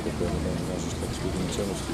εδώ πέρα, να ζω στα σπίτι μου, ξέρω στη.